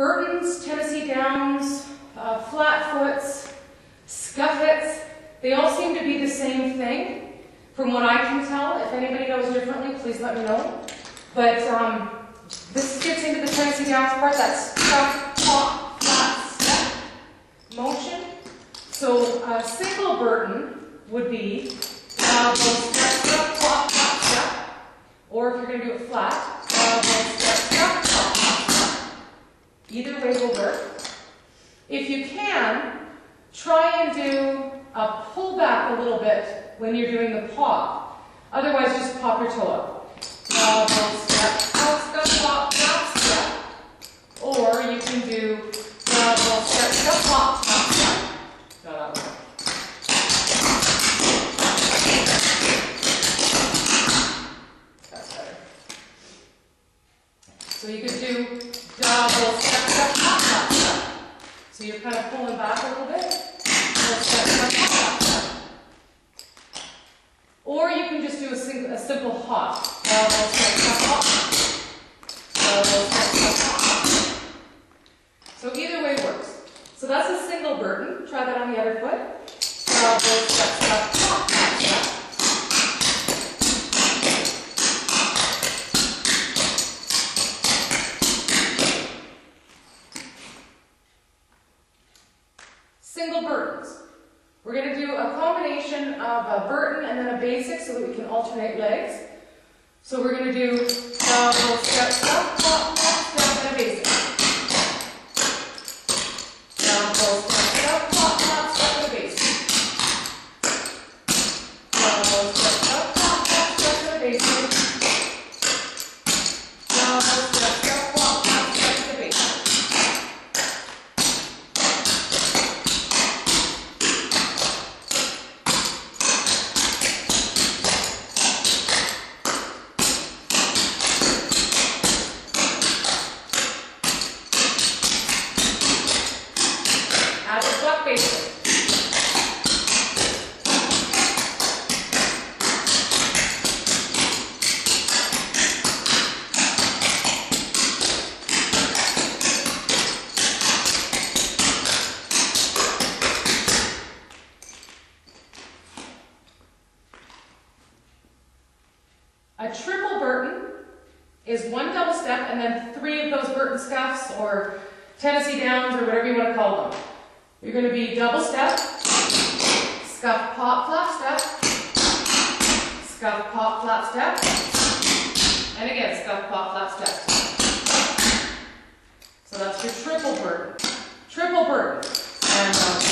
Burtons, Tennessee Downs, uh, Flatfoots, Skuffies, they all seem to be the same thing, from what I can tell. If anybody knows differently, please let me know. But um, this gets into the Tennessee Downs part, that's scuff, pop, flat, step, motion. So a single Burton would be uh, both step, step, pop, pop, step. Or if you're going to do it flat, uh, both step, step, pop, pop, step. Either way will work. If you can, try and do a pull back a little bit when you're doing the pop. Otherwise, just pop your toe up. Uh, step, pop, step, pop, pop, step. Or you can do both step, step, pop, pop, step. No, that one. That's better. So you could do double step, So you're kind of pulling back a little bit. Or you can just do a, a simple hop. Uh, Step, hop. Uh, so either way works. So that's a single Burton. Try that on the other foot. Double step, step, hop, hop, step. Single Burtons. We're going to do a combination of a Burton and then a basic so that we can alternate legs. So we're going to do double step, step, pop, pop, step, and a basic. Double step, step, pop, pop, step, and a basic. Double step, step, pop, pop, step, and a basic. Double step, step, pop, pop, step, and a basic. A triple Burton is one double step and then three of those Burton scuffs or Tennessee Downs or whatever you want to call them. You're going to be double step, scuff, pop, flap, step, scuff, pop, flap, step, and again, scuff, pop, flap, step. So that's your triple Burton. Triple Burton. And um,